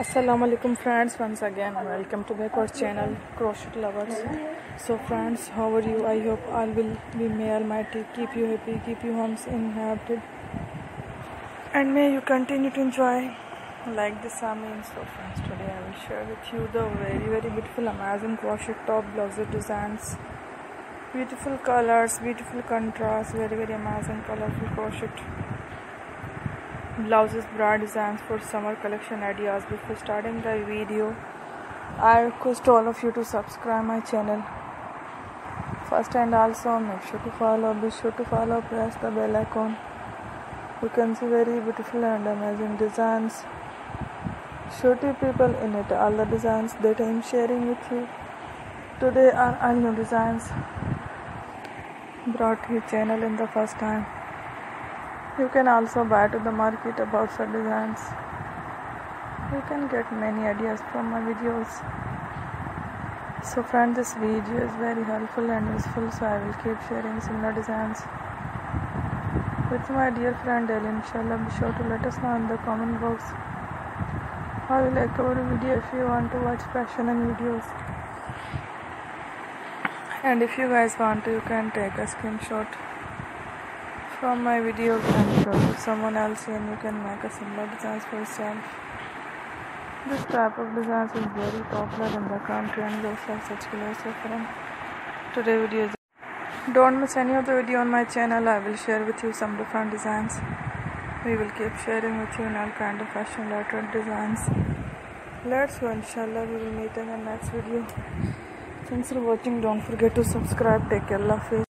assalamu alaikum friends. Once again welcome to back our channel crochet lovers. So friends how are you? I hope all will be may almighty keep you happy keep you homes inhabited and may you continue to enjoy like this amin so friends. Today i will share with you the very very beautiful amazing crochet top blouse designs. Beautiful colors beautiful contrast very very amazing colorful crochet blouses bra designs for summer collection ideas. Before starting the video i request all of you to subscribe my channel. First and also make sure to follow be sure to follow press the bell icon. You can see very beautiful and amazing designs. Show to people in it all the designs that i am sharing with you. Today are all new designs brought to your channel in the first time you can also buy to the market about such designs. You can get many ideas from my videos. So friend this video is very helpful and useful so I will keep sharing similar designs with my dear friend El inshallah be sure to let us know in the comment box how you like our video if you want to watch fashion and videos and if you guys want to you can take a screenshot from my show to someone else and you can make a similar design for yourself. This type of designs is very popular in the country and looks like such clothes so from today video. Is don't miss any of the video on my channel. I will share with you some different designs. We will keep sharing with you in all kind of fashion related designs. Let's go inshallah we will meet in the next video. Thanks for watching. Don't forget to subscribe. Take care. Love